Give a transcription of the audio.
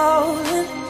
falling.